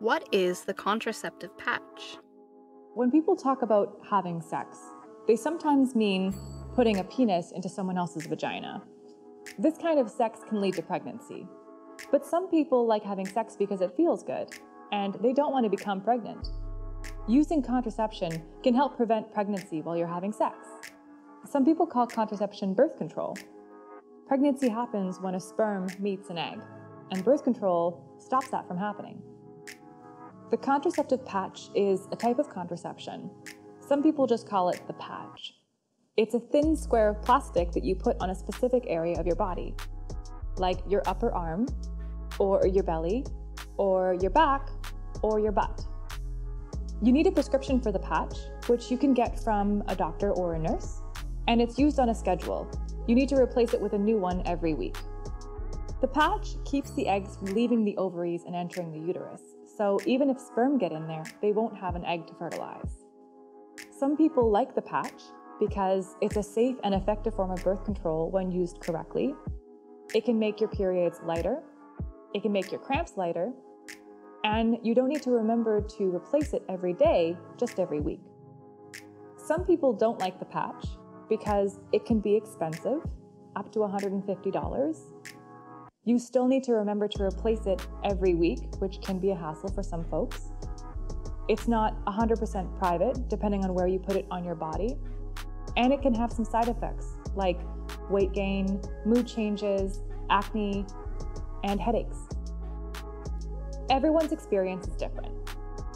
What is the contraceptive patch? When people talk about having sex, they sometimes mean putting a penis into someone else's vagina. This kind of sex can lead to pregnancy. But some people like having sex because it feels good, and they don't want to become pregnant. Using contraception can help prevent pregnancy while you're having sex. Some people call contraception birth control. Pregnancy happens when a sperm meets an egg, and birth control stops that from happening. The contraceptive patch is a type of contraception. Some people just call it the patch. It's a thin square of plastic that you put on a specific area of your body, like your upper arm, or your belly, or your back, or your butt. You need a prescription for the patch, which you can get from a doctor or a nurse, and it's used on a schedule. You need to replace it with a new one every week. The patch keeps the eggs from leaving the ovaries and entering the uterus, so even if sperm get in there, they won't have an egg to fertilize. Some people like the patch because it's a safe and effective form of birth control when used correctly. It can make your periods lighter, it can make your cramps lighter, and you don't need to remember to replace it every day, just every week. Some people don't like the patch because it can be expensive, up to $150. You still need to remember to replace it every week, which can be a hassle for some folks. It's not 100% private, depending on where you put it on your body. And it can have some side effects like weight gain, mood changes, acne, and headaches. Everyone's experience is different.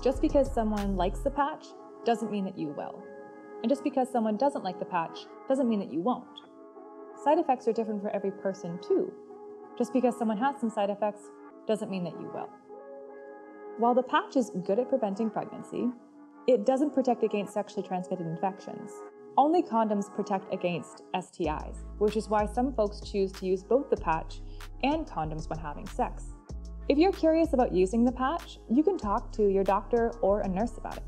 Just because someone likes the patch doesn't mean that you will. And just because someone doesn't like the patch doesn't mean that you won't. Side effects are different for every person too, just because someone has some side effects doesn't mean that you will. While the patch is good at preventing pregnancy, it doesn't protect against sexually transmitted infections. Only condoms protect against STIs, which is why some folks choose to use both the patch and condoms when having sex. If you're curious about using the patch, you can talk to your doctor or a nurse about it.